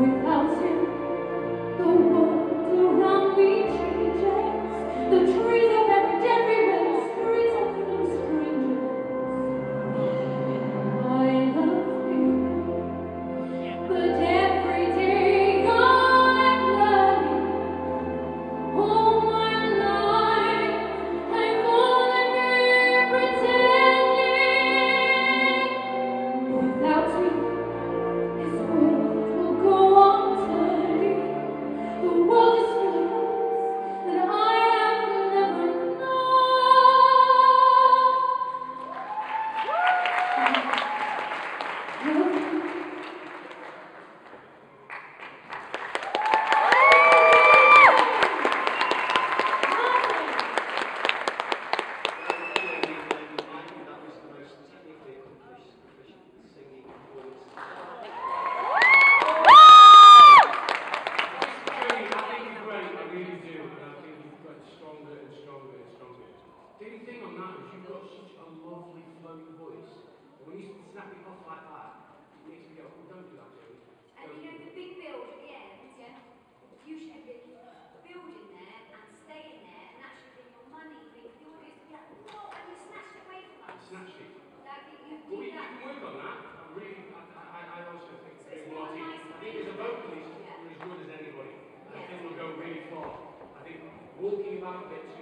Without him, the world. You off like that, it makes me go, oh, don't do that, Jodie. And you know the big build at the end, yeah? You should be building there and staying there and actually bring your money, bring the audience to be like, what? And you snatched it away from us. Snatched it. Like, you Well, we, do can work on that. I really, I, I, I also think So it's more nice I think as a vocalist, Yeah. you're as good as anybody. I think we'll go really far. I think walking about a bit too